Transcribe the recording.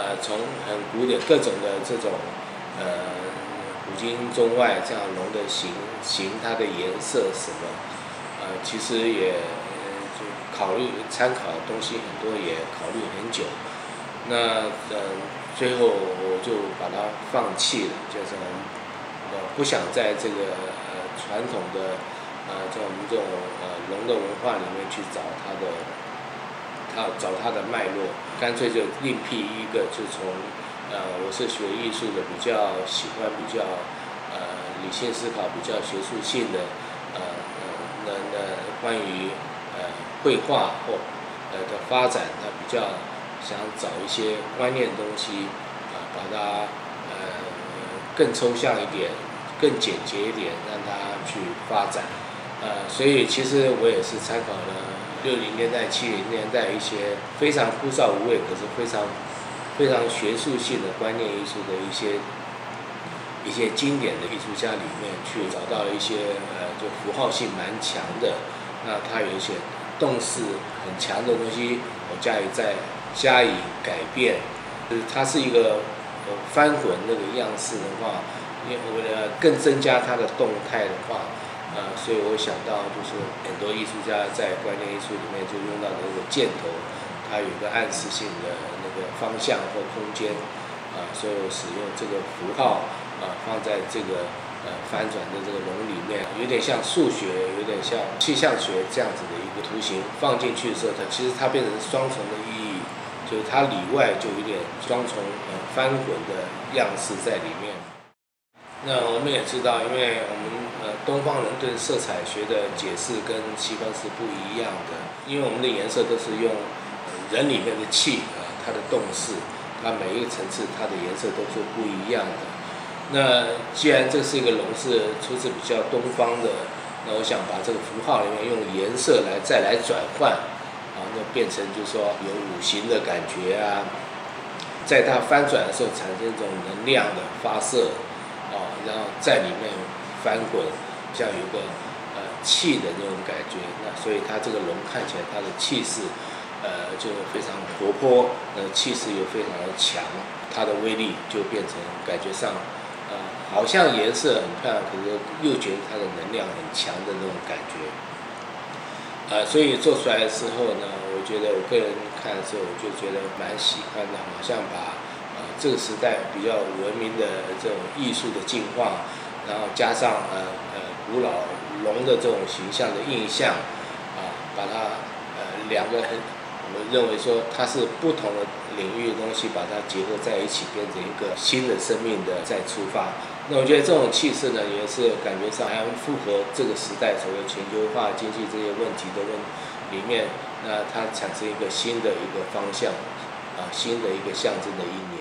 呃，从很古典各种的这种呃古今中外这样龙的形形，它的颜色什么，呃，其实也就考虑参考的东西很多，也考虑很久。那呃，最后我就把它放弃了，就是呃不想在这个呃传统的呃在我们这种呃龙的文化里面去找它的，它找它的脉络，干脆就另辟一个，就从呃我是学艺术的，比较喜欢比较呃理性思考，比较学术性的呃呃那那关于呃绘画或呃的发展，它比较。想找一些观念东西，啊，把它呃更抽象一点，更简洁一点，让它去发展，呃，所以其实我也是参考了六零年代、七零年代一些非常枯燥无味，可是非常非常学术性的观念艺术的一些一些经典的艺术家里面，去找到了一些呃，就符号性蛮强的，那它有一些动势很强的东西，我加以在。加以改变，就是它是一个翻滚那个样式的话，因为为了更增加它的动态的话，所以我想到就是很多艺术家在观念艺术里面就用到的那个箭头，它有一个暗示性的那个方向或空间，啊，所以我使用这个符号啊放在这个呃翻转的这个龙里面，有点像数学，有点像气象学这样子的一个图形放进去的时候，它其实它变成双重的意义。就是它里外就有点双重呃翻滚的样式在里面。那我们也知道，因为我们呃东方人对色彩学的解释跟西方是不一样的，因为我们的颜色都是用人里面的气啊，它的动势，它每一个层次它的颜色都是不一样的。那既然这是一个龙是出自比较东方的，那我想把这个符号里面用颜色来再来转换。啊那变成就是说有五行的感觉啊，在它翻转的时候产生一种能量的发射，然后在里面翻滚，像有个呃气的那种感觉。那所以它这个龙看起来它的气势，呃，就非常活泼，呃，气势又非常的强，它的威力就变成感觉上，呃，好像颜色很漂亮，可是又觉得它的能量很强的那种感觉。呃，所以做出来的时候呢，我觉得我个人看的时候，我就觉得蛮喜欢的，好像把这个时代比较文明的这种艺术的进化，然后加上呃呃古老龙的这种形象的印象，啊，把它呃两个很，我认为说它是不同的领域的东西，把它结合在一起，变成一个新的生命的再出发。那我觉得这种气势呢，也是感觉上还符合这个时代所谓全球化经济这些问题的问里面，那它产生一个新的一个方向，啊，新的一个象征的一年。